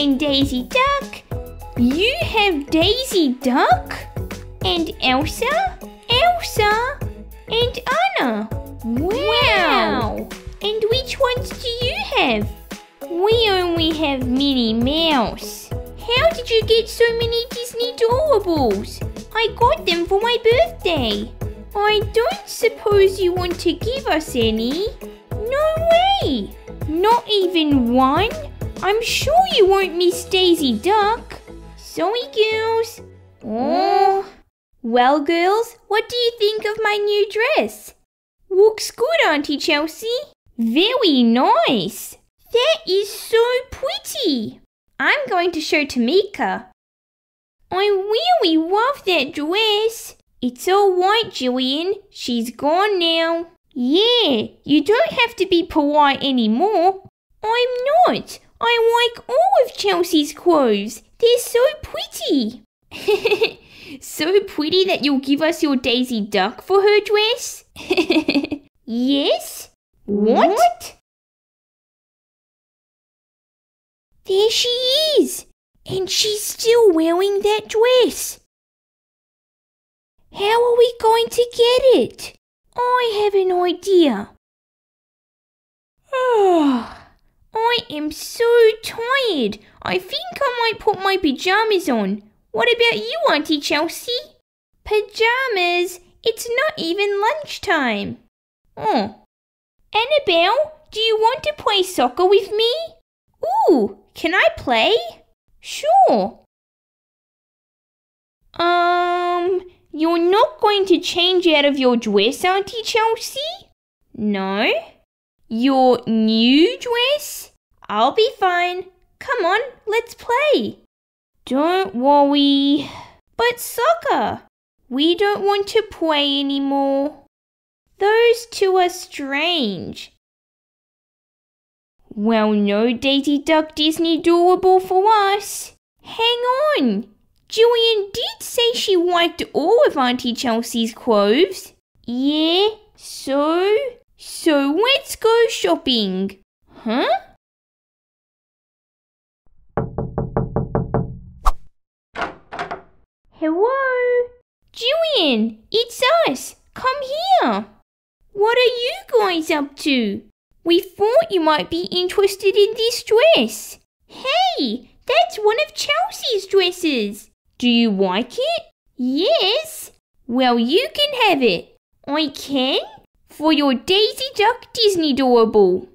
and Daisy Duck. You have Daisy Duck? And Elsa? Elsa? And Anna? Wow! And which ones do you have? We only have Minnie Mouse. How did you get so many Disney Doorables? I got them for my birthday. I don't suppose you want to give us any. No way! Not even one? I'm sure you won't miss Daisy Duck. Sorry, girls. Oh. Well, girls, what do you think of my new dress? Looks good, Auntie Chelsea. Very nice. That is so pretty. I'm going to show Tamika. I really love that dress. It's all white, Jillian. She's gone now. Yeah, you don't have to be polite anymore. I'm not. I like all of Chelsea's clothes. They're so pretty. so pretty that you'll give us your Daisy Duck for her dress? yes? What? what? There she is! And she's still wearing that dress. How are we going to get it? I have an idea. Oh, I am so tired. I think I might put my pyjamas on. What about you, Auntie Chelsea? Pyjamas? It's not even lunchtime. Oh. Annabelle, do you want to play soccer with me? Ooh, can I play? Sure. Um, you're not going to change out of your dress, Auntie Chelsea? No. Your new dress? I'll be fine. Come on, let's play. Don't worry. But soccer. We don't want to play anymore. Those two are strange. Well, no Daisy Duck Disney Doorable for us. Hang on. Jillian did say she liked all of Auntie Chelsea's clothes. Yeah, so? So let's go shopping. Huh? Hello? Jillian, it's us. Come here. What are you guys up to? We thought you might be interested in this dress. Hey, that's one of Chelsea's dresses. Do you like it? Yes. Well, you can have it. I can? For your Daisy Duck Disney Doorable.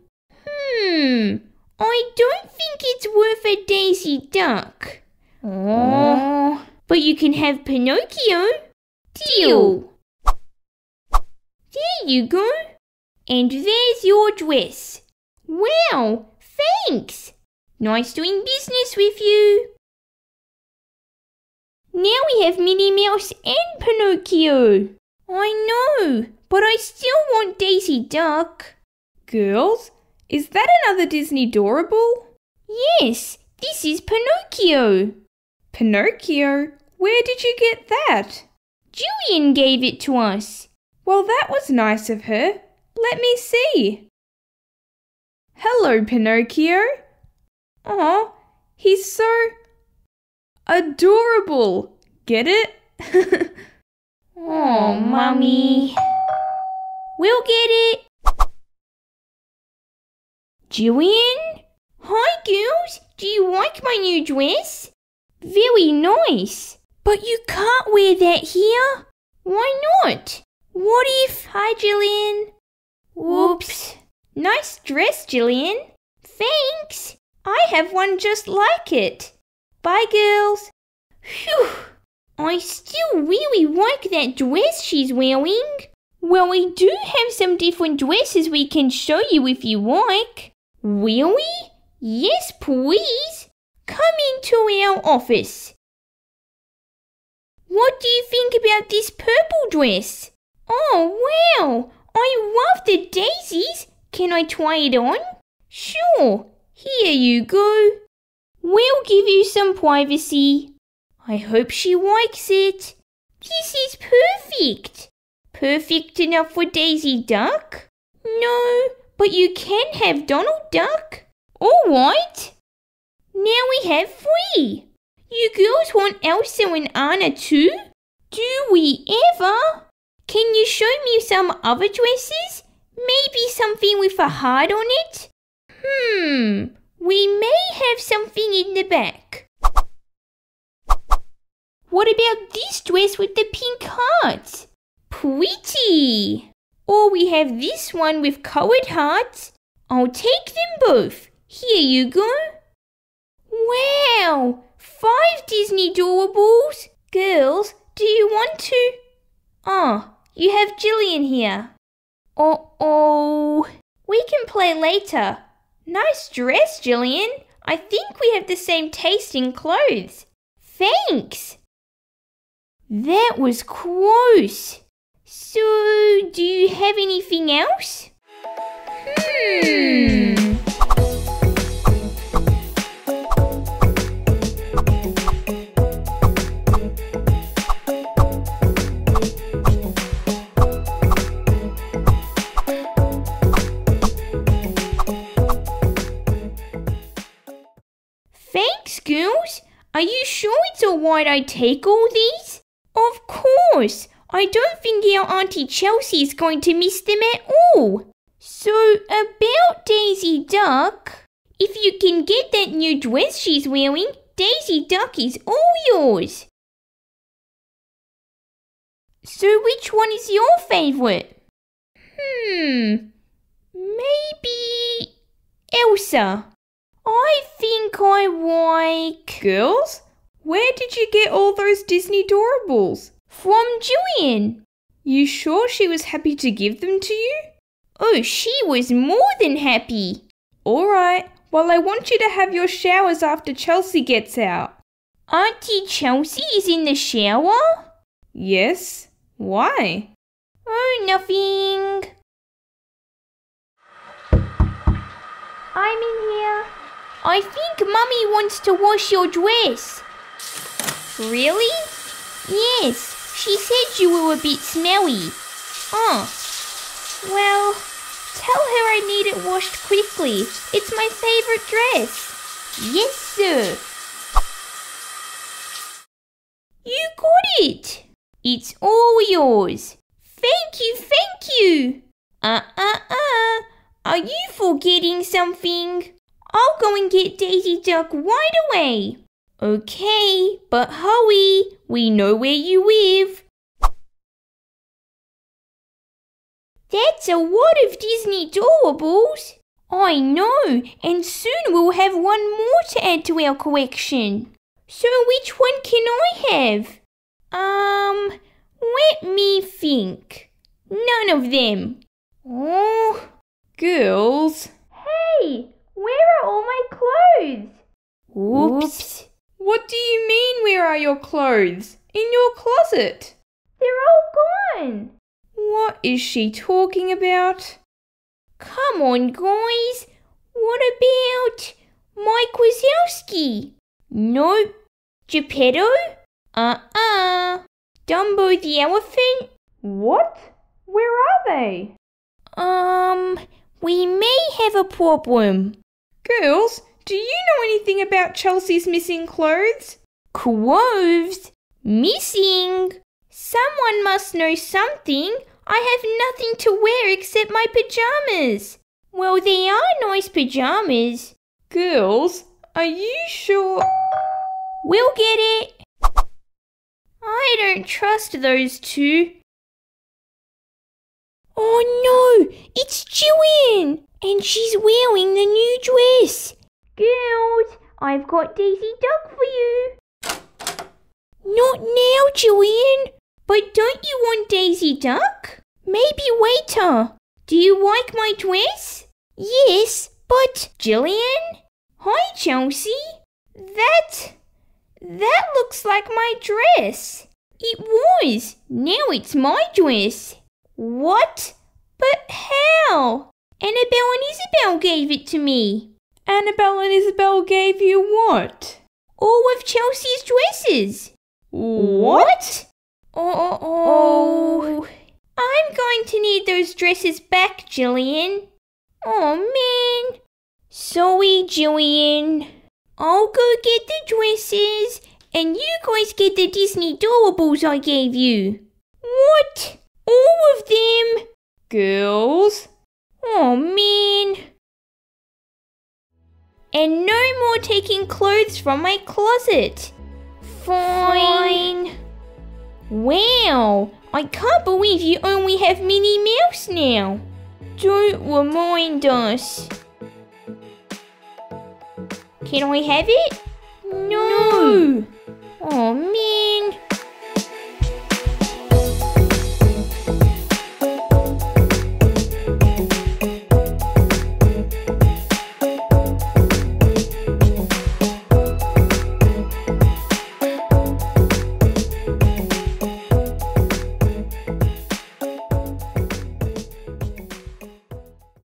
Hmm. I don't think it's worth a Daisy Duck. Oh. But you can have Pinocchio. Deal. There you go. And there's your dress. Wow, thanks. Nice doing business with you. Now we have Minnie Mouse and Pinocchio. I know, but I still want Daisy Duck. Girls, is that another Disney Doorable? Yes, this is Pinocchio. Pinocchio? Where did you get that? Jillian gave it to us. Well, that was nice of her. Let me see. Hello, Pinocchio. Aw, he's so Adorable! Get it? oh, Mummy. We'll get it. Jillian? Hi, girls. Do you like my new dress? Very nice. But you can't wear that here. Why not? What if... Hi, Jillian. Whoops. Nice dress, Jillian. Thanks. I have one just like it. Bye, girls. Phew! I still really like that dress she's wearing. Well, we do have some different dresses we can show you if you like. Really? Yes, please. Come into our office. What do you think about this purple dress? Oh, wow! I love the daisies. Can I try it on? Sure. Here you go. We'll give you some privacy. I hope she likes it. This is perfect. Perfect enough for Daisy Duck? No, but you can have Donald Duck. All right. Now we have three. You girls want Elsa and Anna too? Do we ever? Can you show me some other dresses? Maybe something with a heart on it? Hmm, we may have something in the back. What about this dress with the pink hearts? Pretty! Or we have this one with coloured hearts. I'll take them both. Here you go. Wow! Five Disney Doorables! Girls, do you want to? Oh, you have Jillian here. Uh oh. We can play later. Nice dress, Jillian. I think we have the same taste in clothes. Thanks. That was close. So, do you have anything else? Hmm. Thanks, girls. Are you sure it's alright I take all these? Of course. I don't think our Auntie Chelsea is going to miss them at all. So, about Daisy Duck, if you can get that new dress she's wearing, Daisy Duck is all yours. So, which one is your favourite? Hmm, maybe Elsa. I think I like. Girls, where did you get all those Disney Doorables? From Jillian. You sure she was happy to give them to you? Oh, she was more than happy. All right, well, I want you to have your showers after Chelsea gets out. Auntie Chelsea is in the shower? Yes. Why? Oh, nothing. I'm in here. I think Mummy wants to wash your dress. Really? Yes, she said you were a bit smelly. Oh. Well, tell her I need it washed quickly. It's my favourite dress. Yes, sir. You got it. It's all yours. Thank you, thank you. Uh uh uh. Are you forgetting something? I'll go and get Daisy Duck right away. Okay, but hurry. We know where you live. That's a lot of Disney Doorables. I know, and soon we'll have one more to add to our collection. So which one can I have? Um, let me think. None of them. Oh, Girls, hey, where are all my clothes? Oops. What do you mean where are your clothes? In your closet. They're all gone. What is she talking about? Come on, guys. What about Mike Wazowski? Nope. Geppetto? Uh-uh. Dumbo the elephant? What? Where are they? Um, we may have a problem. Girls, do you know anything about Chelsea's missing clothes? Clothes? Missing? Someone must know something. I have nothing to wear except my pajamas. Well, they are nice pajamas. Girls, are you sure? We'll get it. I don't trust those two. Oh no, it's Jillian! And she's wearing the new dress. Girls, I've got Daisy Duck for you. Not now, Jillian. But don't you want Daisy Duck? Maybe later. Do you like my dress? Yes, but Jillian? Hi, Chelsea. That. That looks like my dress. It was. Now it's my dress. What? But how? Annabelle and Isabelle gave it to me. Annabelle and Isabelle gave you what? All of Chelsea's dresses. What? Oh, oh. I'm going to need those dresses back, Jillian. Oh, man. Sorry, Jillian. I'll go get the dresses, and you guys get the Disney Doorables I gave you. What? All of them? Girls? Oh man. And no more taking clothes from my closet. Fine. Wow, I can't believe you only have Minnie Mouse now. Don't remind us. Can I have it? No. Oh man.